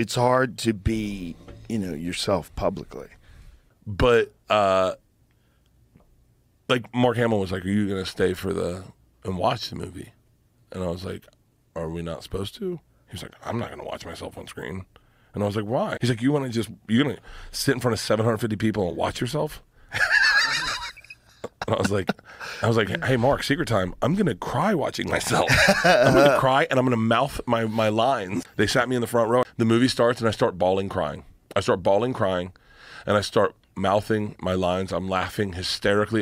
it's hard to be, you know, yourself publicly. but uh like Mark Hamill was like, "Are you gonna stay for the and watch the movie?" And I was like, "Are we not supposed to?" He was like, "I'm not gonna watch myself on screen." And I was like, "Why?" He's like, "You want to just you're gonna sit in front of 750 people and watch yourself?" And I was like, "I was like, hey Mark, secret time. I'm gonna cry watching myself. I'm gonna cry and I'm gonna mouth my my lines." They sat me in the front row. The movie starts and I start bawling, crying. I start bawling, crying, and I start mouthing my lines. I'm laughing hysterically.